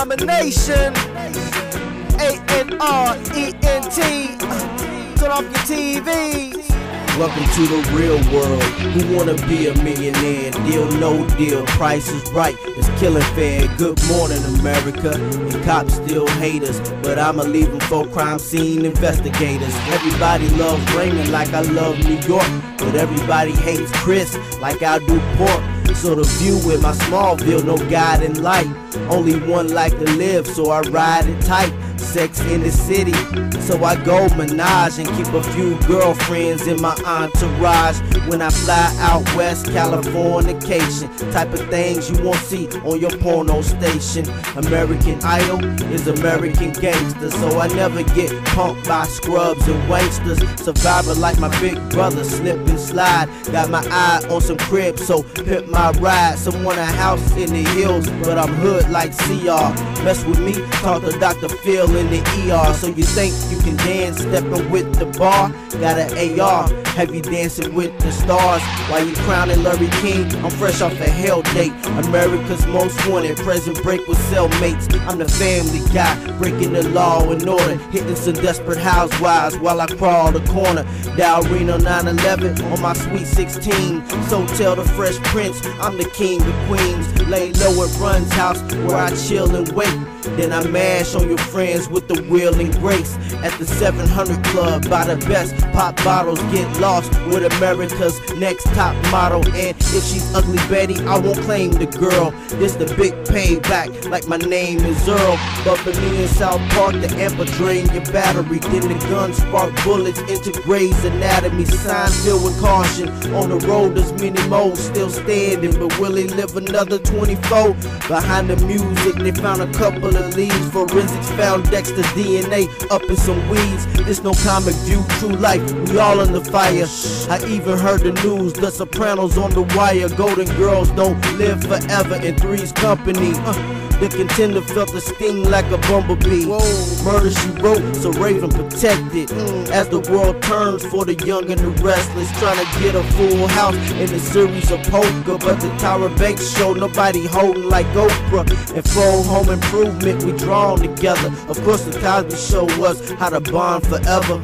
domination. A N R E N T. Turn off your TV. Welcome to the real world. Who wanna be a millionaire? Deal no deal, price is right. It's killing fair. Good morning, America. And cops still hate us, but I'ma leave them for crime scene investigators. Everybody loves Raymond like I love New York, but everybody hates Chris like I do pork. So the view with my Smallville, no guiding light. Only one like to live, so I ride it tight. Sex in the city, so I go menage and keep a few girlfriends in my entourage. When I fly out west, Californication, type of things you won't see on your porno station. American Idol is American gangster, so I never get punked by scrubs and wanksters. Survivor like my big brother, slip and slide. Got my eye on some cribs, so pimp my ride. Someone a house in the hills, but I'm hood like CR. Mess with me, talk to Dr. Phil in the ER. So you think you can dance, stepping with the bar? Got an AR, have you dancing with the stars? While you crowning Larry King, I'm fresh off a hell date. America's most wanted, Prison Break with cellmates. I'm the family guy, breaking the law and order, hitting some desperate housewives while I crawl the corner. Dow Reno 911 on my sweet 16. So tell the Fresh Prince, I'm the king of queens. Lay low at Run's house where I chill and wait. Then I mash on your friends with the will and grace. At the 700 Club, by the best pop bottles, get lost with America's next top model. And if she's ugly Betty, I won't claim the girl. This the big payback, like my name is Earl. But for me in South Park, the amp drain your battery. Then the gun spark bullets into Grey's Anatomy. Sign filled with caution. On the road, there's many more still standing, but will he live another 24? Behind the music, they found a couple of leads. Forensics found Dexter's DNA up in some weeds. It's no comic view, true life. We all in the fire. I even heard the news, The Sopranos on the wire. Golden girls don't live forever in Three's company. Uh, the contender felt the sting like a bumblebee. Murder she wrote, so Raven protected. Mm. As the world turns for the young and the restless, trying to get a full house in a series of poker. But the Tyra Banks show nobody holding like Oprah. And for home improvement, we drawn together. Of course, the Cosby Show was how to bond forever.